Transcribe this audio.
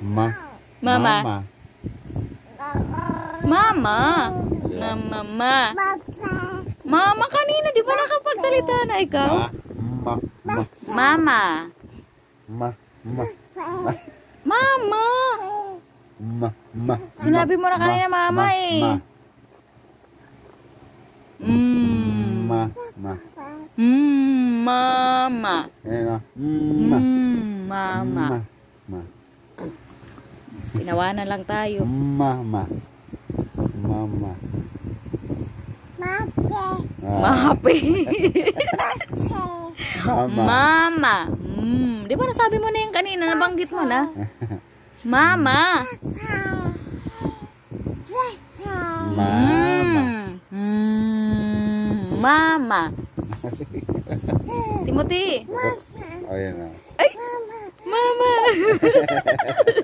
Ma. Mama. Mama. Mama. Na mama. Mama kanina, di ba nakapagsalita na ikaw? Ma. Ma. Ma. Mama. Ma. Ma. Mama. Ma. Ma. Sinabi mo na kanina mama eh. Ma. Mm. Ma. Ma. Mm, mama. Ayan o. Ma. Mm, mama. Ma. Tinawanan lang tayo. Mama. Mama. Ah, Mahapi. Mama. Mama. Mm, di ba nasabi mo na yung kanina? Nabanggit mo na. Mama. Mama. Mm. Mama. Timothy. Ayan o. Ay, mama.